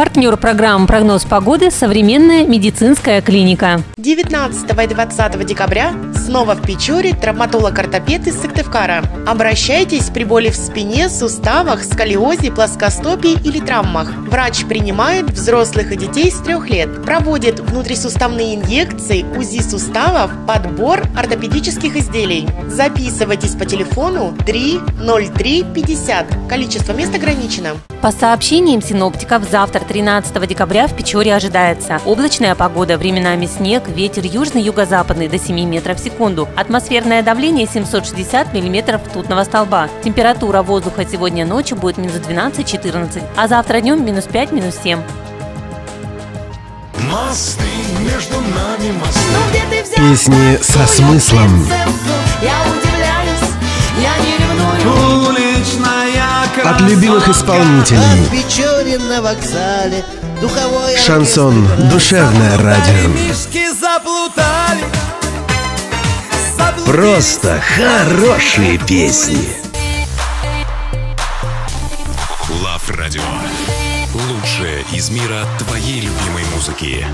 Партнер программы «Прогноз погоды» – современная медицинская клиника. 19 и 20 декабря снова в Печоре травматолог-ортопед из Сыктывкара. Обращайтесь при боли в спине, суставах, сколиозе, плоскостопии или травмах. Врач принимает взрослых и детей с трех лет. Проводит внутрисуставные инъекции, УЗИ суставов, подбор ортопедических изделий. Записывайтесь по телефону 30350. Количество мест ограничено. По сообщениям синоптиков, завтра 13 декабря в Печоре ожидается облачная погода, временами снег, ветер южно-юго-западный до 7 метров в секунду, атмосферное давление 760 миллиметров ртутного столба. Температура воздуха сегодня ночью будет минус 12-14, а завтра днем минус 5, минус 7. Мосты между нами мосты. Песни со смыслом. Я удивляюсь, я не. От любимых исполнителей. Шансон «Душевное радио». Просто хорошие песни. Лав Радио. Лучшее из мира твоей любимой музыки.